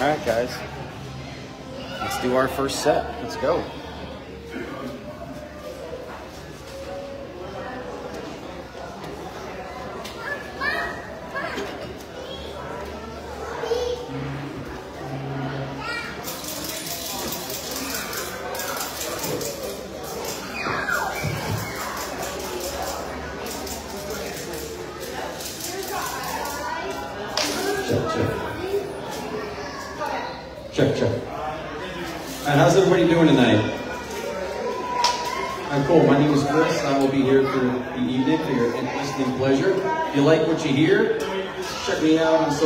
All right, guys. Let's do our first set. Let's go.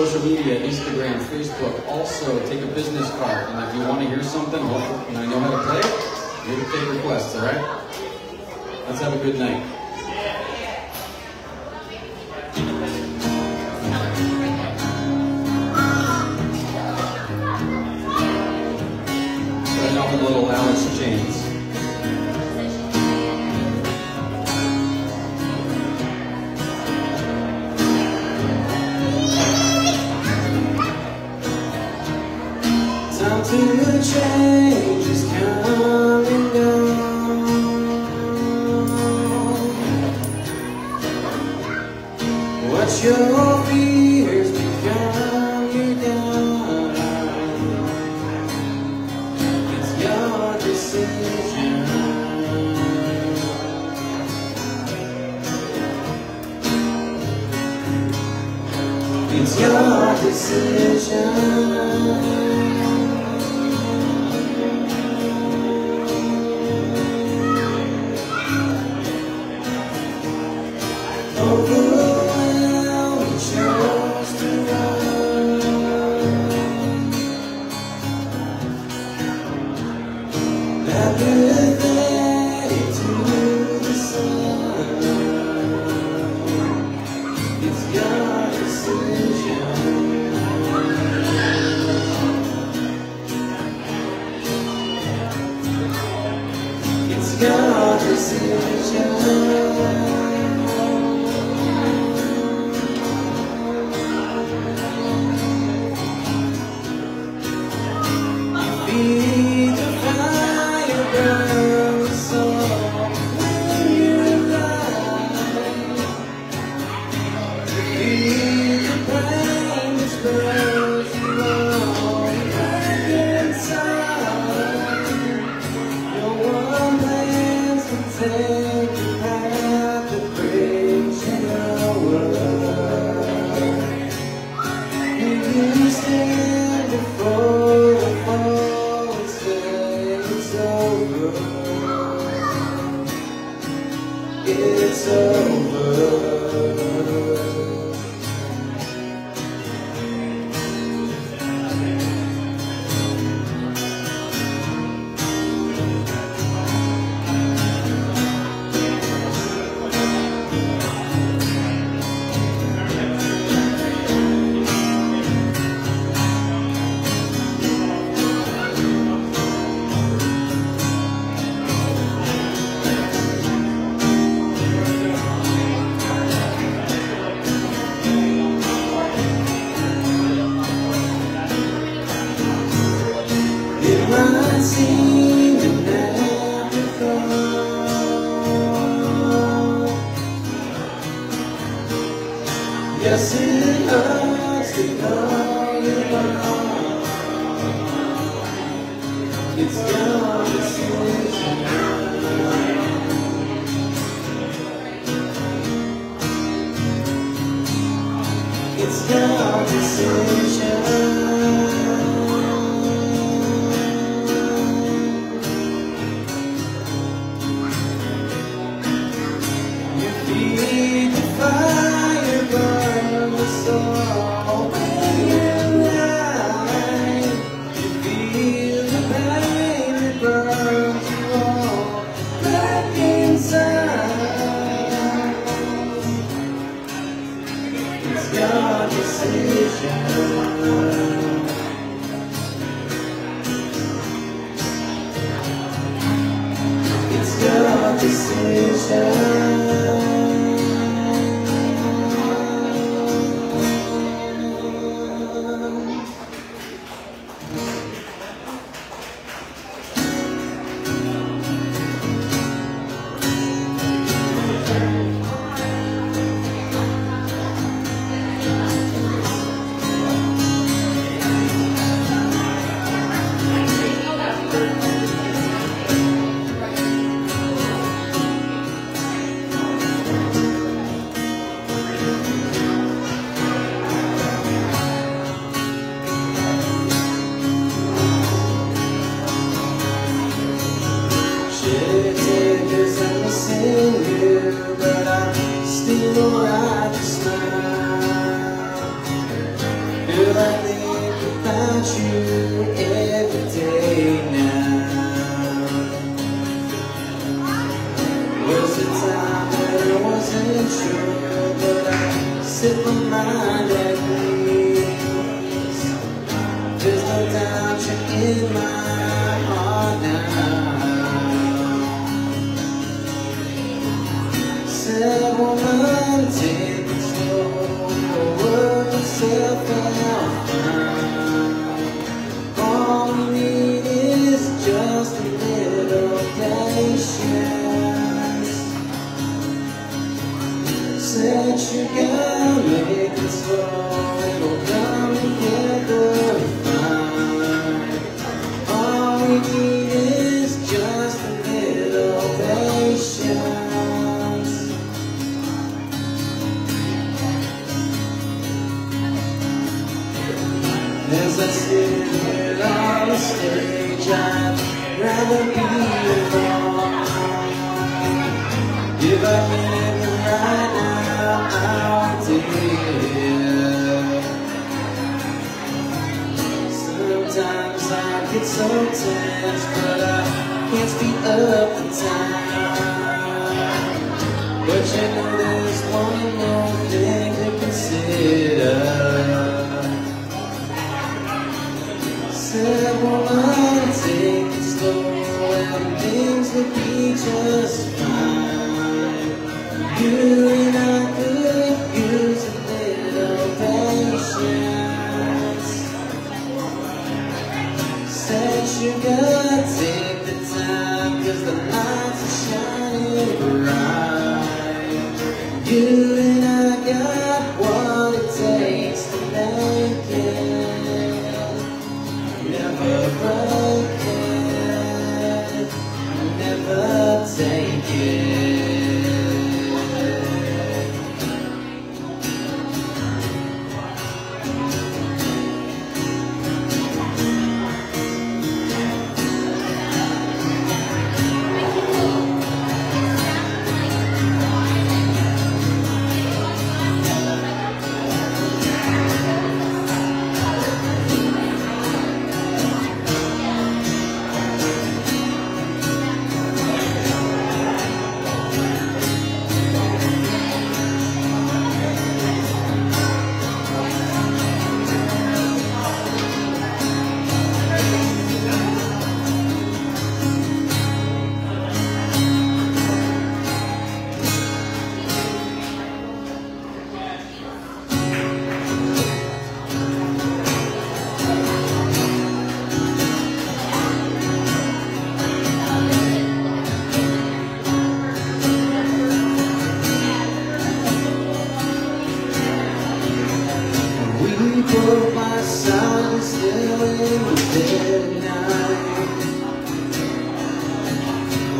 social media, Instagram, Facebook. Also, take a business card, and if you want to hear something, and I know how to play it, you can take requests, all right? Let's have a good night. 思也想。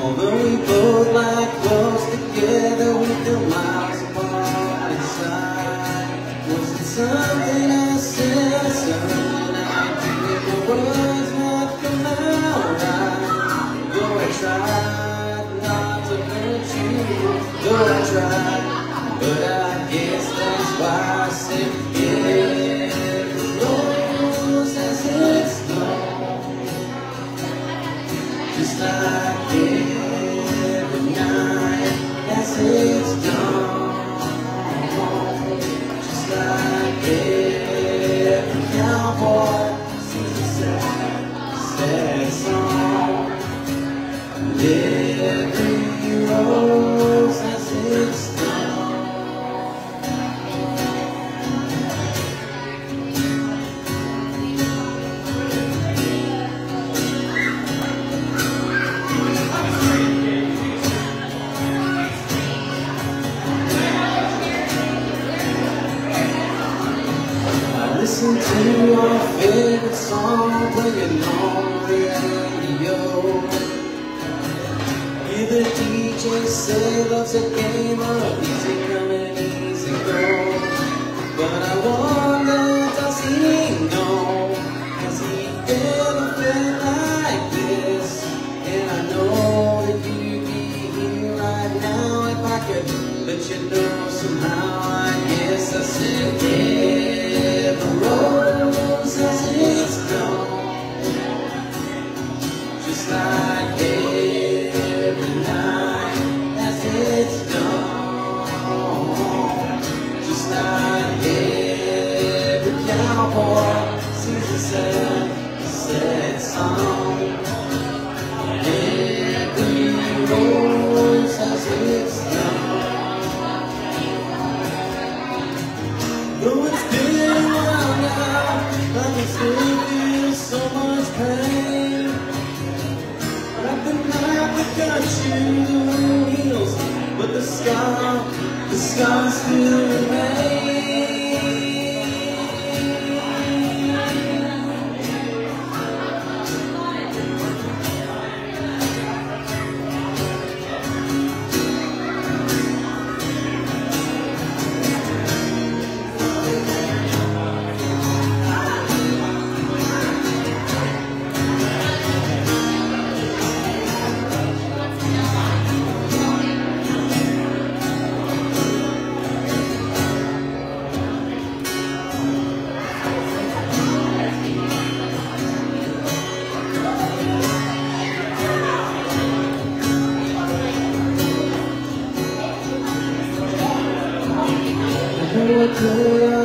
Although we both like close together, we feel miles apart inside. Was it something? sailors a came up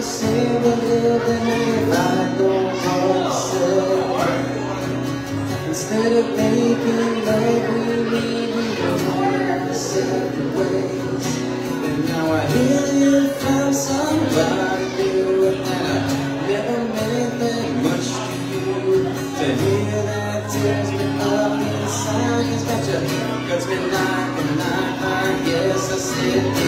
could I say? Instead of making love, we leave we our separate ways. And now I hear you found somebody new, and I never meant that much to you. To hear that tears up you, me like a knife. I guess I said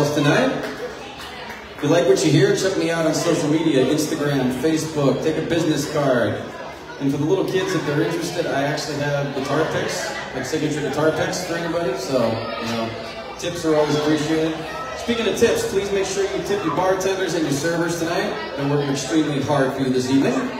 themselves tonight. If you like what you hear, check me out on social media Instagram, Facebook, take a business card. And for the little kids, if they're interested, I actually have guitar picks, like signature guitar picks for anybody. So, you know, tips are always appreciated. Speaking of tips, please make sure you tip your bartenders and your servers tonight. They're working extremely hard for you this evening.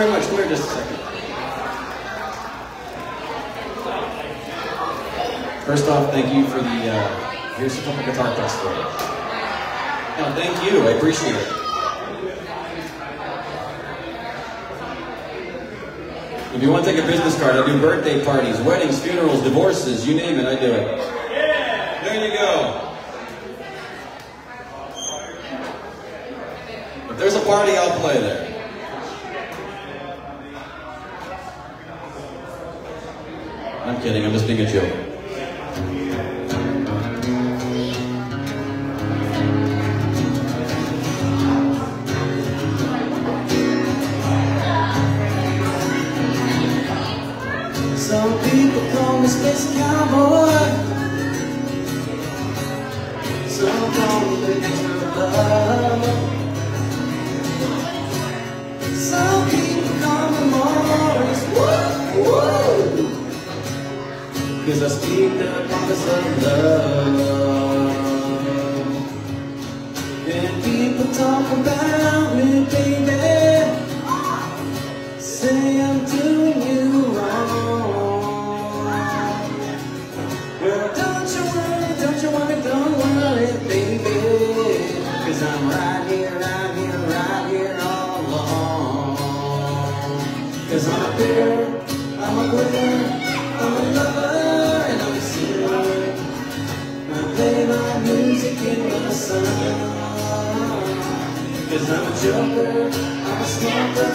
very much. Come here just a second. First off, thank you for the, uh, here's a couple guitar tests for you. No, thank you. I appreciate it. If you want to take a business card, I do birthday parties, weddings, funerals, divorces, you name it, I do it. There you go. If there's a party, I'll play there. I'm kidding, I'm just being a joke. Some people call me Space Cowboy. Cause I speak the promise of love. And people talk about me, baby. Sun. Cause I'm a joker, I'm a smoker,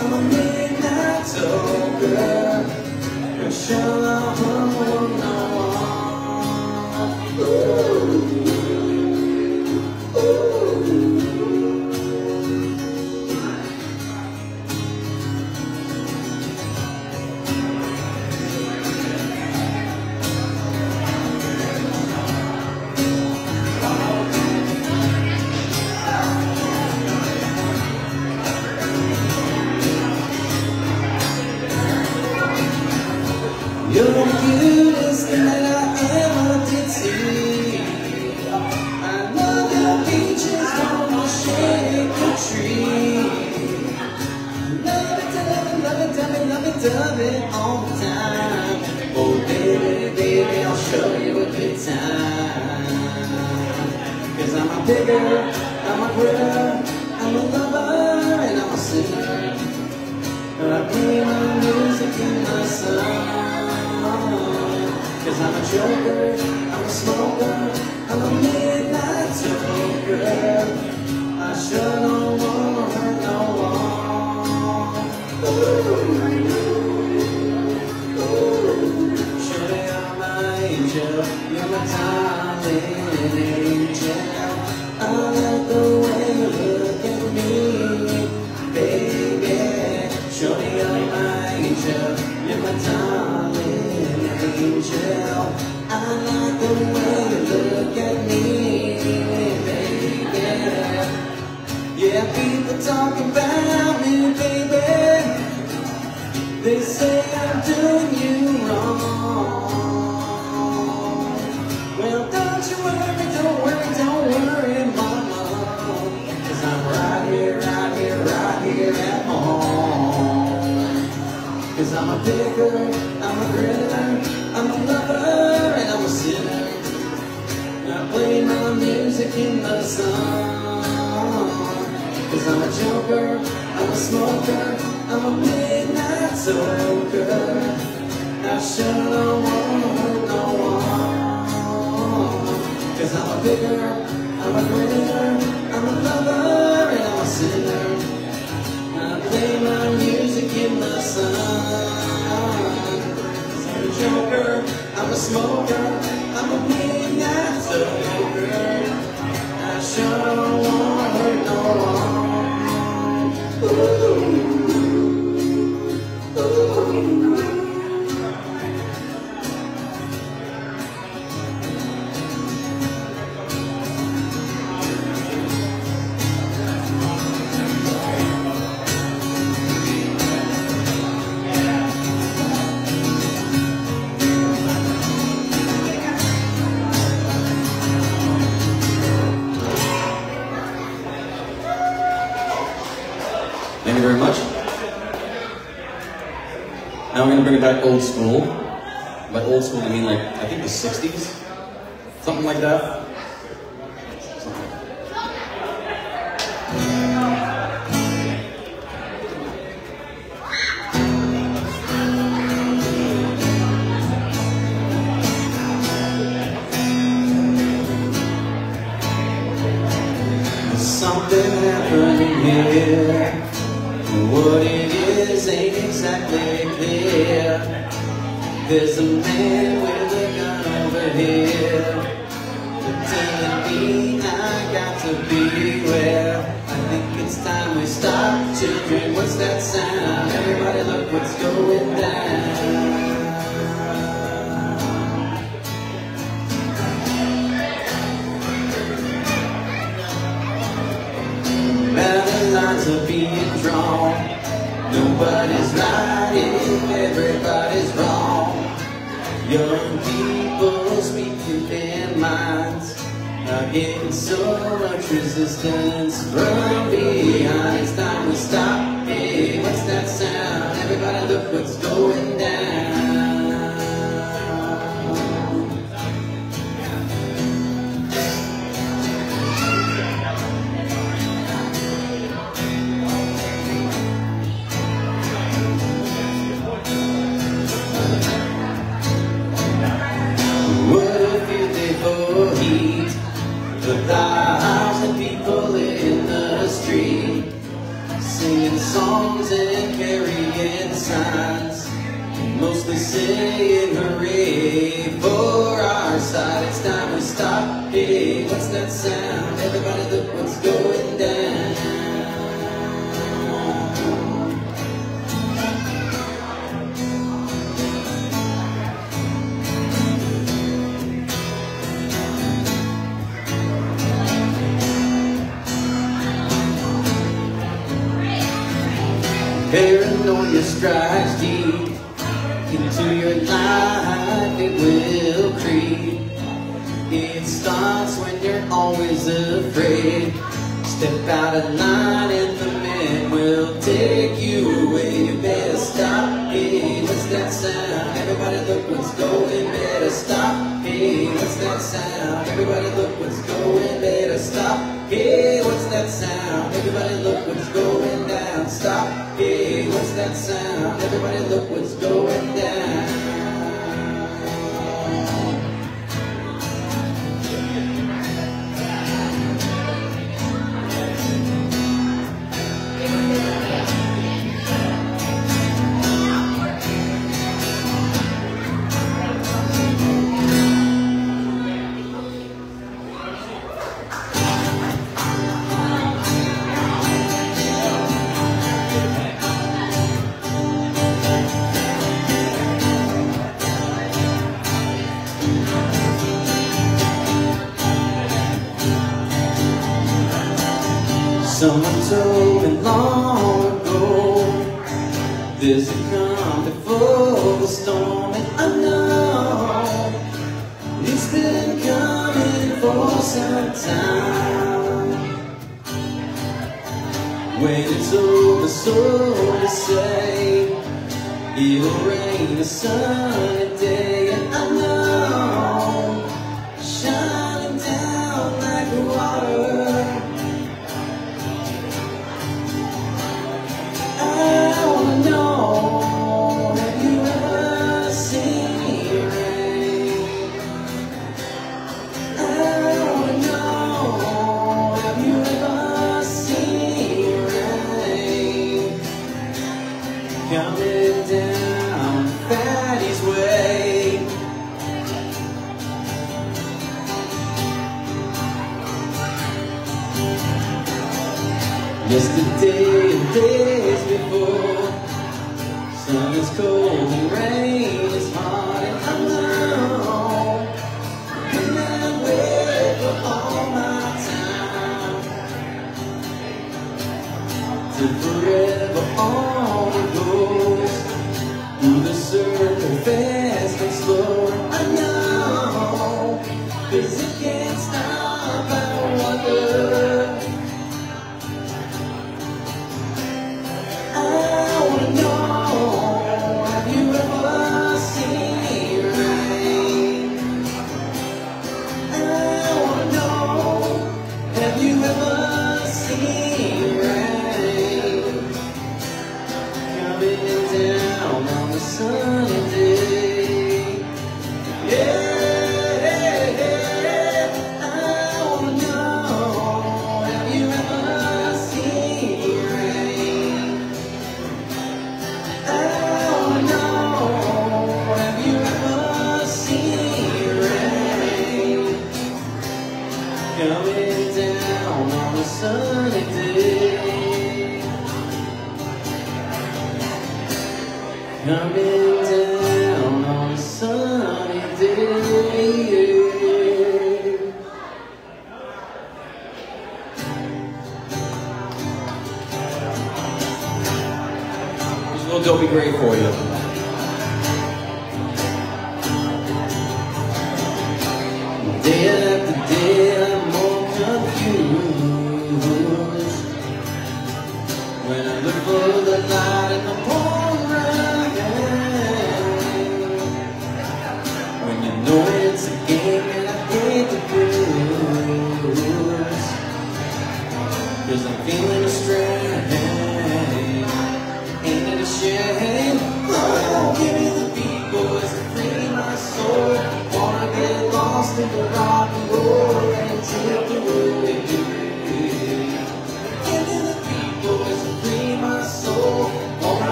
I'm a midnight toker. And shall I hold one? Ooh, Well, don't you worry, don't worry, don't worry, I'm right here, right here, right here at I'm a picker, I'm a grinner, I'm a lover, and I'm a sinner. I play my music in the sun. Cause I'm a joker, I'm a smoker, I'm a midnight toker. I sure don't wanna Cause I'm a bigger, I'm a winner, I'm a lover, and I'm a sinner. I play my music in the sun. I'm a joker, I'm a smoker, I'm a midnight smoker. I sure don't want hurt no one. Ooh. Old school. By old school, I mean like, I think the 60s? Something like that. Is ain't exactly clear. There's a man with a gun over here. They're telling me I got to beware. I think it's time we stop. Children, what's that Young people speaking their minds are getting so much resistance from behind. It's time to stop. Hey, what's that sound? Everybody look what's going A thousand people in the street, singing songs and carrying signs, mostly saying hooray for our side. It's time we stop. Hey, what's that sound? Everybody Strikes deep into your life, it will creep. It starts when you're always afraid. Step out of line Someone told me long ago a calm before the storm And I know It's been coming for some time. When it's over, so to say It'll rain a sunny to forever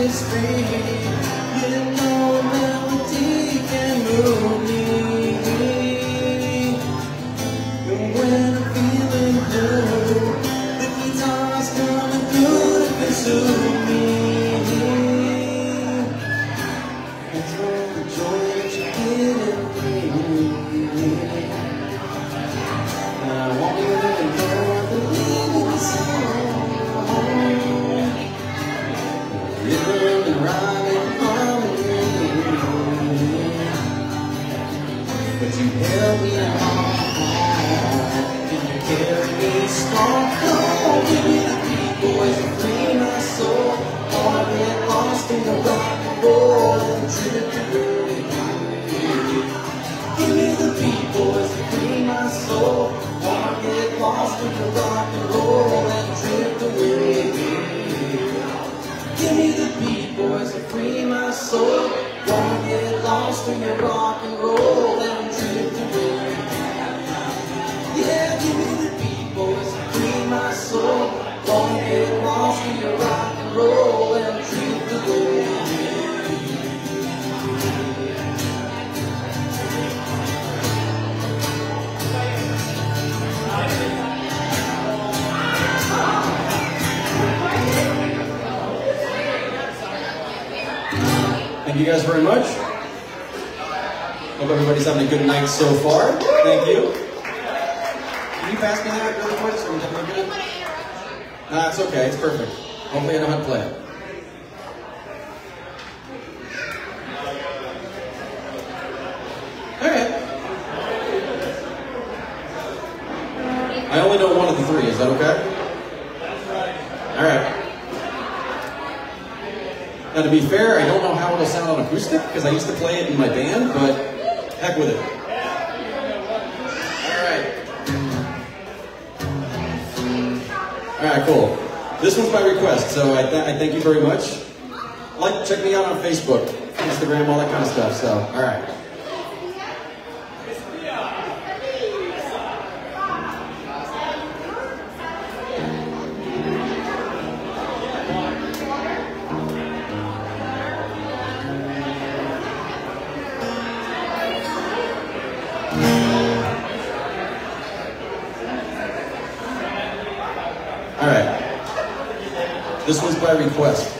mind is you guys very much. Hope everybody's having a good night so far. Thank you. Can you pass me that really quick so we can look at it? Nah, it's okay. It's perfect. Hopefully I know how to play it. I only know one of the three. Is that okay? Alright. Now, to be fair, I don't sound on acoustic because I used to play it in my band, but heck with it. All right, cool. This one's by request, so I, th I thank you very much. Like, check me out on Facebook, Instagram, all that kind of stuff. So, all right. By request.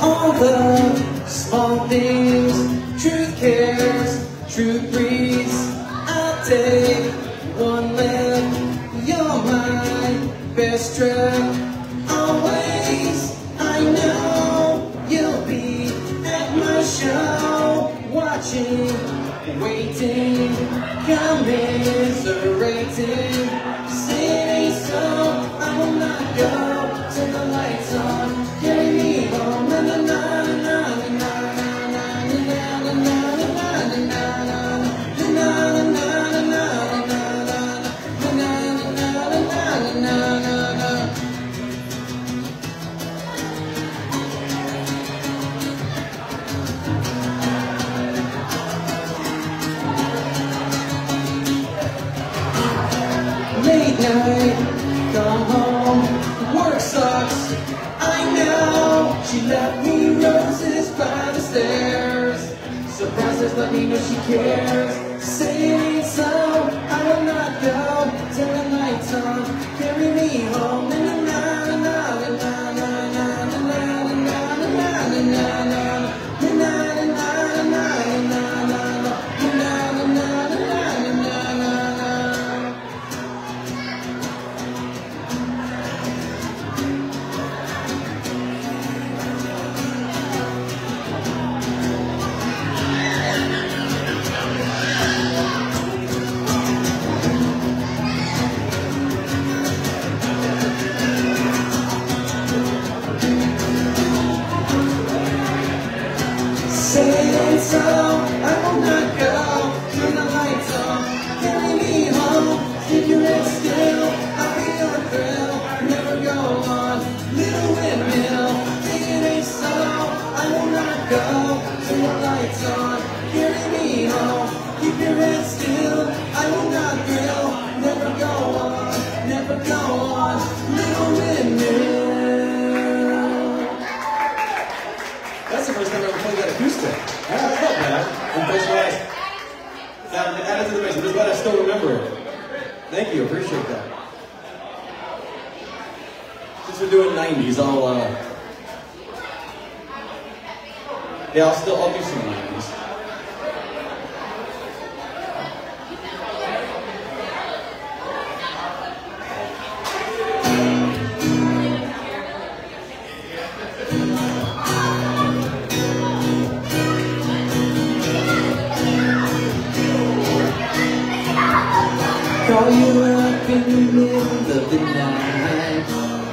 all the small things. Truth cares, truth breathes. I'll take one leg. You're my best track. Commiserating.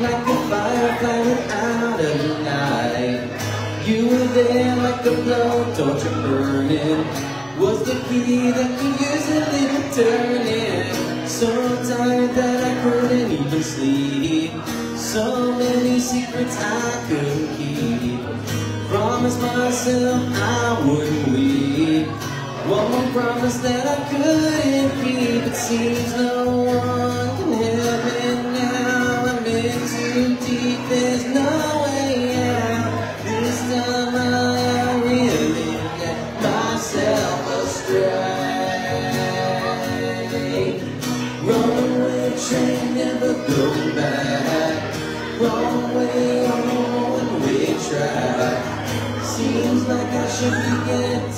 Like a firefly without a light You were there like a blowtorch burning. Was the key that you usually would turn in So tired that I couldn't even sleep. So many secrets I couldn't keep. Promised myself I wouldn't weep. One more promise that I couldn't keep. It seems no one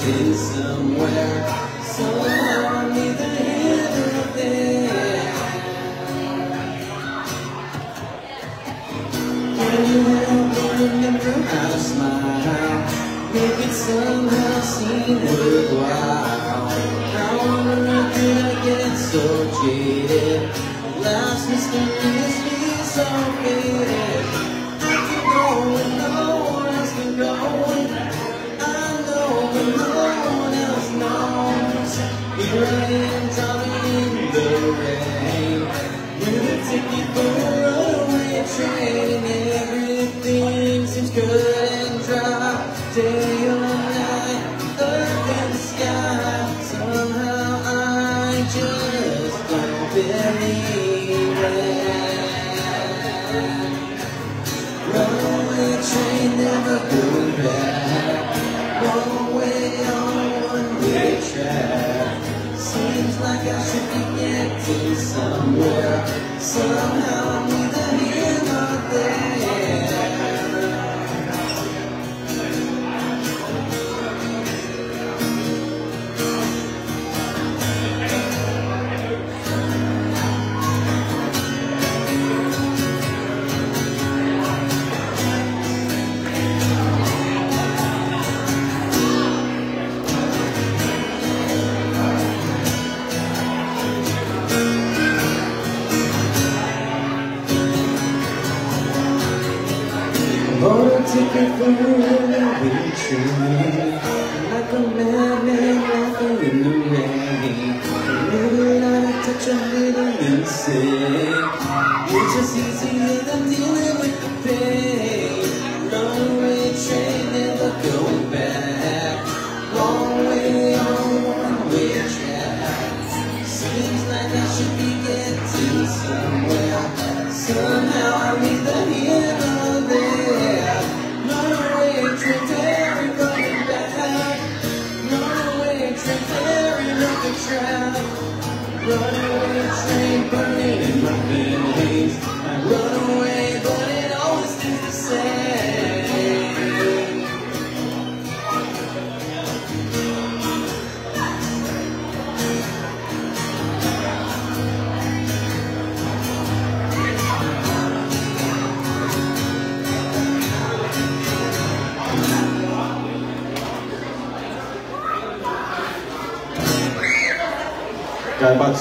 getting somewhere. Nor there. Can you help me remember how to smile? Make somehow worthwhile. How on earth did I get so jaded? So faded. I can go Runaway train never going back. Seems like I should be getting somewhere. Somehow I'm neither here nor there.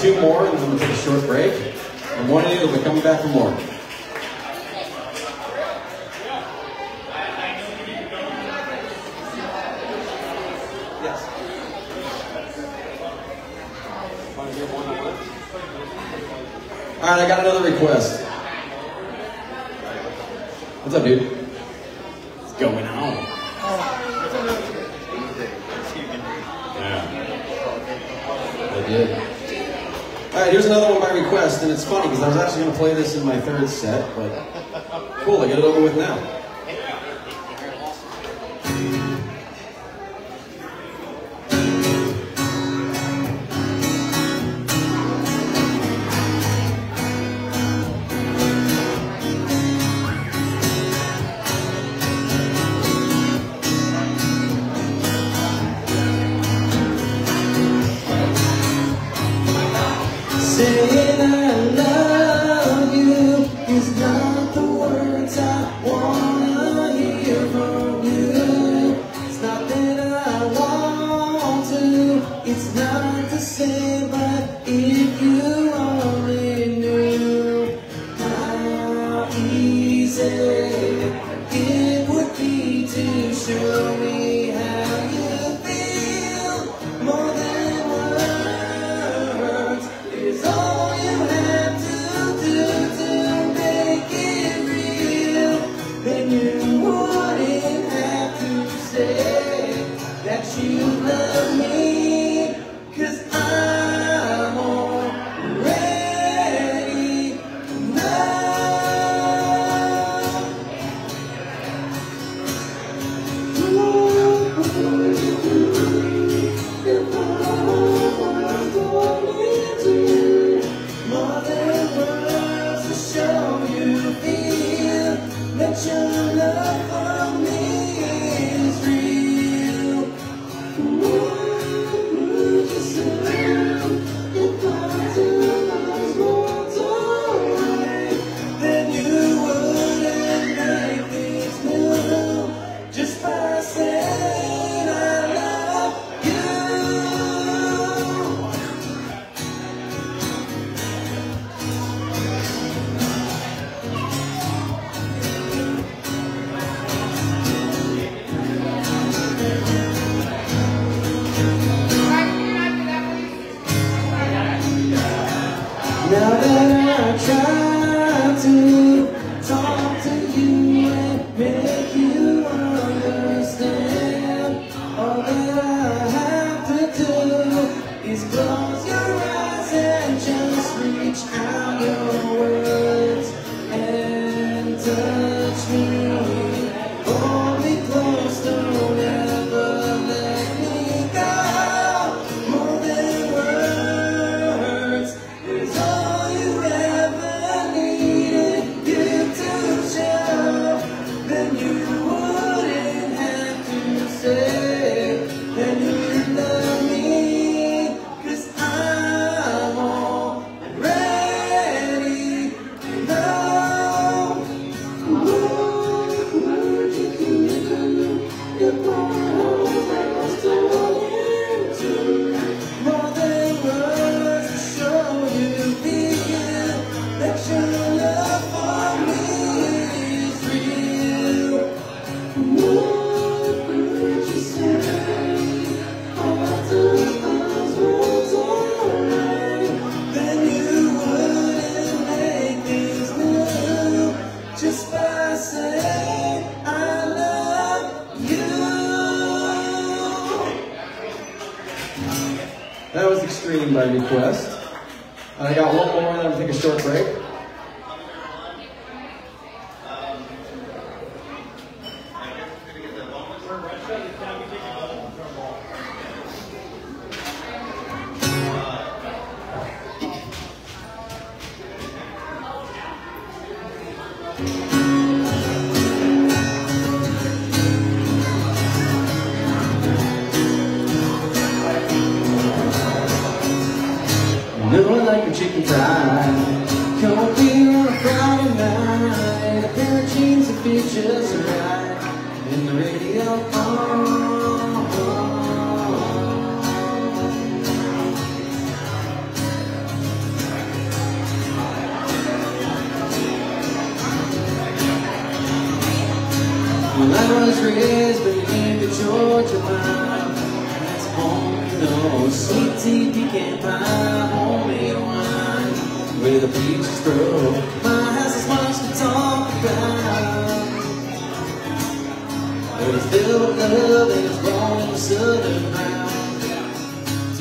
Two more, and then we'll take a short break. And one of you will be coming back for more. All right, I got another request. What's up, dude? What's going on? Yeah. I did. All right, here's another one by request, and it's funny because I was actually going to play this in my third set, but cool, I get it over with now.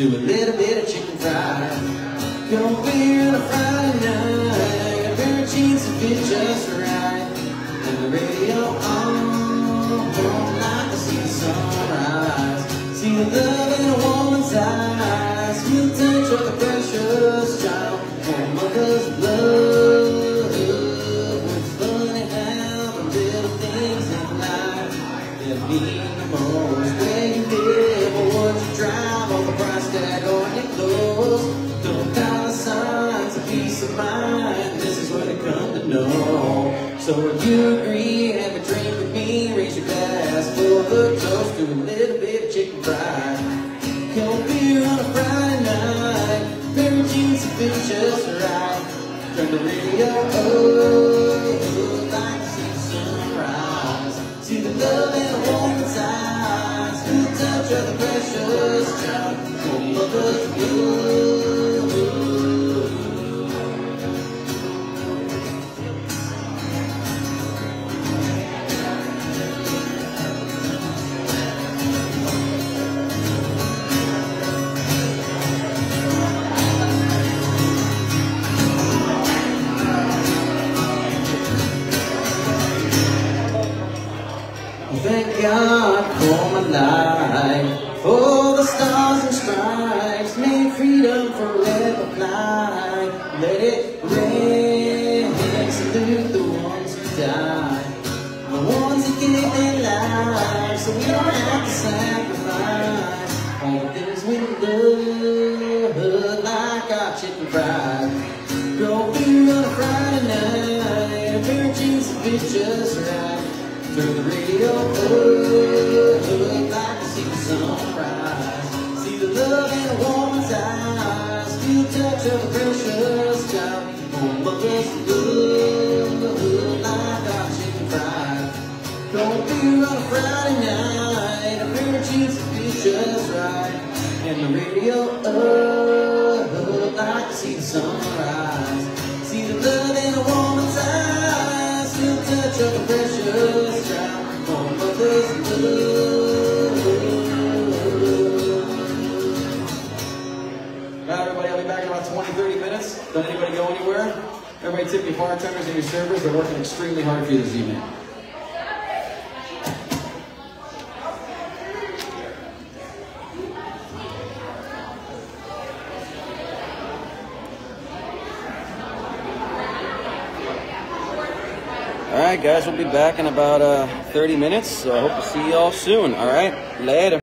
do a little bit of chicken fried, Go beer on a Friday night. A pair of jeans that fit just right. And the radio on all night to see the sunrise. See the love in a woman's eyes. Feel the touch of a precious child. For mother's love. close. No dollar signs, a peace of mind. This is what I come to know. So if you agree and have a drink with me Raise your glass for of toast To a little bit of chicken fried. Cold beer on a Friday night. Pair of jeans that fit just right. Turn the radio up. Like to see sunrise. See the love and the warmth inside to the precious child, home of the blue. such precious child, Oh, mother's love, you Don't be night. Of just right. And the radio up, I see the sunrise. See the in a woman's eyes. Touch of precious child mother's love about 20, 30 minutes. Don't anybody go anywhere. Everybody tip your bartenders and your servers. They're working extremely hard for you this evening. All right, guys, we'll be back in about uh, 30 minutes. So I hope to see you all soon. All right, later.